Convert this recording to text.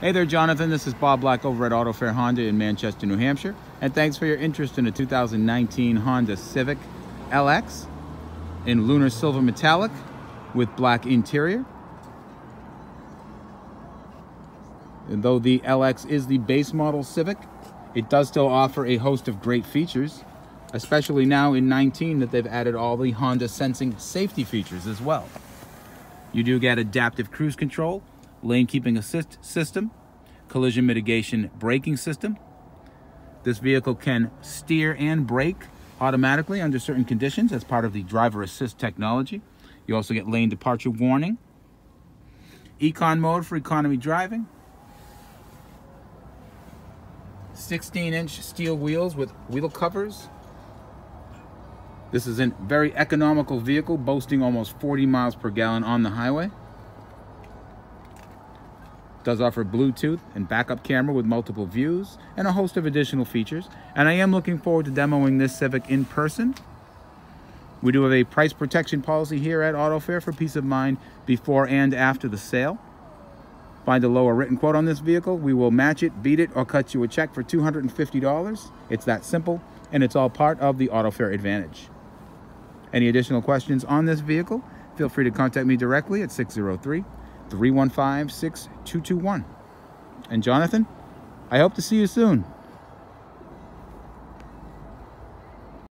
Hey there, Jonathan. This is Bob Black over at AutoFair Honda in Manchester, New Hampshire. And thanks for your interest in a 2019 Honda Civic LX in lunar silver metallic with black interior. And though the LX is the base model Civic, it does still offer a host of great features, especially now in 19 that they've added all the Honda sensing safety features as well. You do get adaptive cruise control, lane keeping assist system, collision mitigation braking system. This vehicle can steer and brake automatically under certain conditions as part of the driver assist technology. You also get lane departure warning, econ mode for economy driving, 16 inch steel wheels with wheel covers. This is a very economical vehicle boasting almost 40 miles per gallon on the highway does offer Bluetooth and backup camera with multiple views and a host of additional features. And I am looking forward to demoing this Civic in person. We do have a price protection policy here at AutoFair for peace of mind before and after the sale. Find a lower written quote on this vehicle. We will match it, beat it, or cut you a check for $250. It's that simple, and it's all part of the AutoFair advantage. Any additional questions on this vehicle? Feel free to contact me directly at 603 315 6221. And Jonathan, I hope to see you soon.